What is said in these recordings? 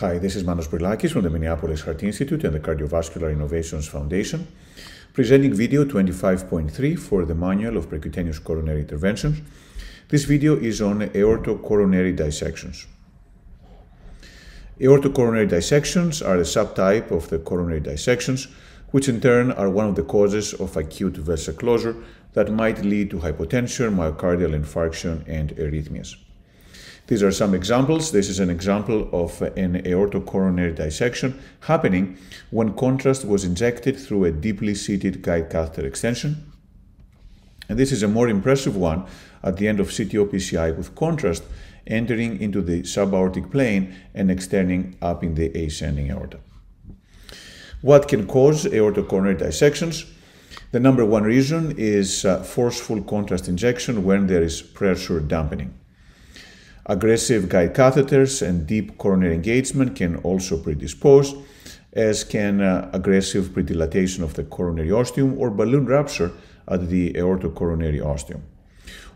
Hi, this is Manos Brilakis from the Minneapolis Heart Institute and the Cardiovascular Innovations Foundation, presenting video 25.3 for the Manual of Percutaneous Coronary Interventions. This video is on aortocoronary dissections. Aortocoronary dissections are a subtype of the coronary dissections, which in turn are one of the causes of acute vessel closure that might lead to hypotension, myocardial infarction, and arrhythmias. These are some examples. This is an example of an aortocoronary dissection happening when contrast was injected through a deeply seated guide catheter extension. And this is a more impressive one at the end of CTO PCI with contrast entering into the subaortic plane and extending up in the ascending aorta. What can cause aortocoronary dissections? The number one reason is uh, forceful contrast injection when there is pressure dampening. Aggressive guide catheters and deep coronary engagement can also predispose, as can uh, aggressive predilatation of the coronary ostium or balloon rupture at the aortocoronary ostium.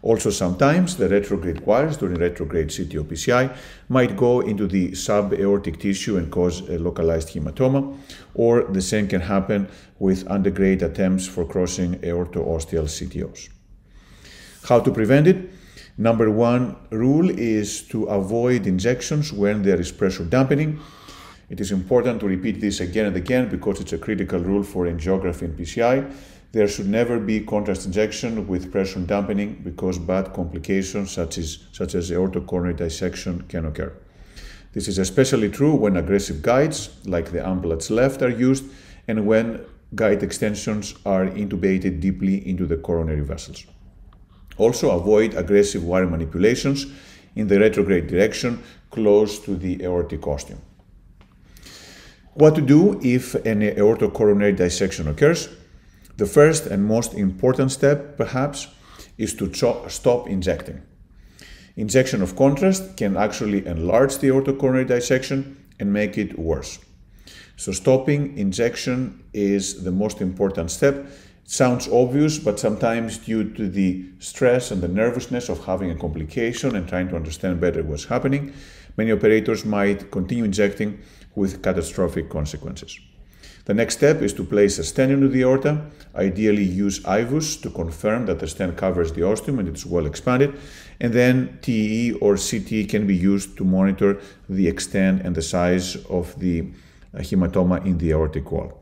Also, sometimes the retrograde wires during retrograde CTO PCI might go into the subaortic tissue and cause a localized hematoma, or the same can happen with antegrade attempts for crossing aortoostial CTOs. How to prevent it? Number one rule is to avoid injections when there is pressure dampening. It is important to repeat this again and again because it's a critical rule for angiography and PCI. There should never be contrast injection with pressure dampening because bad complications such as, such as aortocoronary dissection can occur. This is especially true when aggressive guides, like the Amplatz left, are used and when guide extensions are intubated deeply into the coronary vessels. Also avoid aggressive wire manipulations in the retrograde direction close to the aortic ostium. What to do if an aortocoronary dissection occurs? The first and most important step, perhaps, is to stop injecting. Injection of contrast can actually enlarge the aortocoronary dissection and make it worse. So stopping injection is the most important step sounds obvious, but sometimes due to the stress and the nervousness of having a complication and trying to understand better what's happening, many operators might continue injecting with catastrophic consequences. The next step is to place a stent into the aorta, ideally use IVUS to confirm that the stent covers the ostium and it's well expanded, and then TEE or CT can be used to monitor the extent and the size of the uh, hematoma in the aortic wall.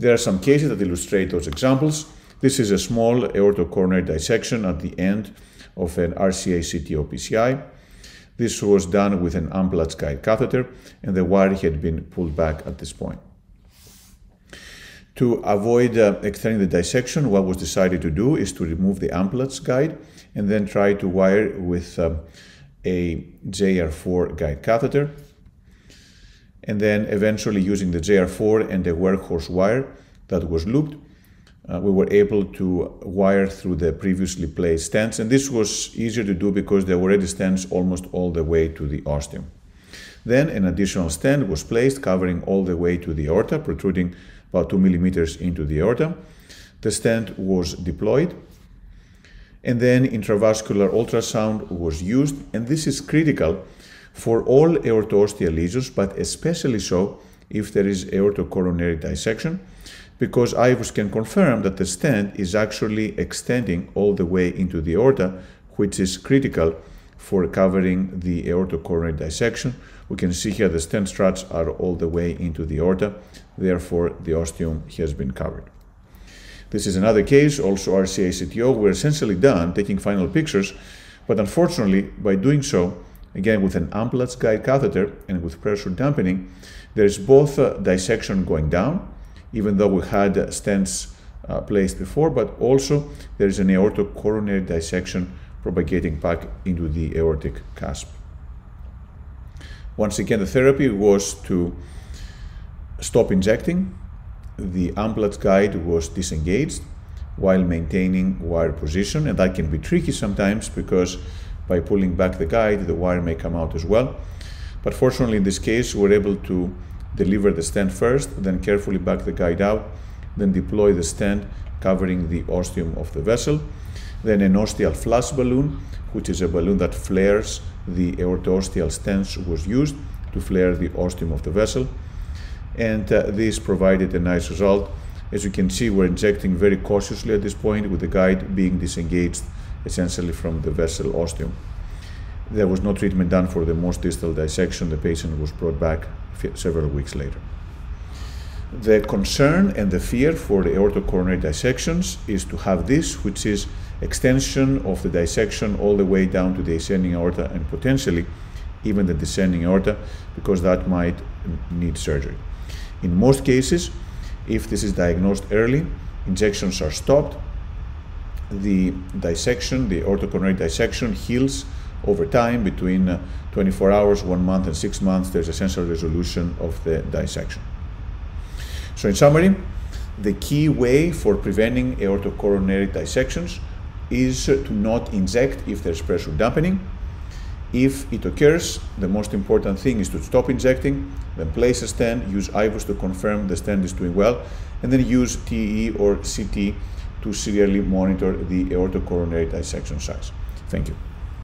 There are some cases that illustrate those examples. This is a small aortocoronary dissection at the end of an RCA CTO PCI. This was done with an Amplatz guide catheter, and the wire had been pulled back at this point. To avoid uh, extending the dissection, what was decided to do is to remove the Amplatz guide and then try to wire with uh, a JR4 guide catheter and then eventually using the JR4 and the workhorse wire that was looped, uh, we were able to wire through the previously placed stents. And this was easier to do because there were already stents almost all the way to the ostium. Then an additional stent was placed covering all the way to the aorta, protruding about two millimeters into the aorta. The stent was deployed and then intravascular ultrasound was used. And this is critical for all aortoostial lesions, but especially so if there is aortocoronary dissection, because IVUS can confirm that the stent is actually extending all the way into the aorta, which is critical for covering the aortocoronary dissection. We can see here the stent struts are all the way into the aorta, therefore the ostium has been covered. This is another case, also RCA CTO. We're essentially done taking final pictures, but unfortunately, by doing so, Again, with an Amplatz guide catheter and with pressure dampening, there is both a dissection going down, even though we had stents uh, placed before, but also there is an aortocoronary dissection propagating back into the aortic cusp. Once again, the therapy was to stop injecting. The Amplatz guide was disengaged while maintaining wire position, and that can be tricky sometimes because by pulling back the guide, the wire may come out as well. But fortunately, in this case, we're able to deliver the stent first, then carefully back the guide out, then deploy the stent covering the ostium of the vessel. Then an ostial flash balloon, which is a balloon that flares the aortoostial stents, was used, to flare the ostium of the vessel. And uh, this provided a nice result. As you can see, we're injecting very cautiously at this point with the guide being disengaged essentially from the vessel ostium. There was no treatment done for the most distal dissection. The patient was brought back several weeks later. The concern and the fear for the aortocoronary dissections is to have this, which is extension of the dissection all the way down to the ascending aorta and potentially even the descending aorta, because that might need surgery. In most cases, if this is diagnosed early, injections are stopped, the dissection, the aortocoronary dissection heals over time between uh, 24 hours, one month, and six months. There's a central resolution of the dissection. So, in summary, the key way for preventing aortocoronary dissections is to not inject if there's pressure dampening. If it occurs, the most important thing is to stop injecting, then place a stent, use IVUS to confirm the stent is doing well, and then use TEE or CT to serially monitor the aortocoronary dissection size. Thank you.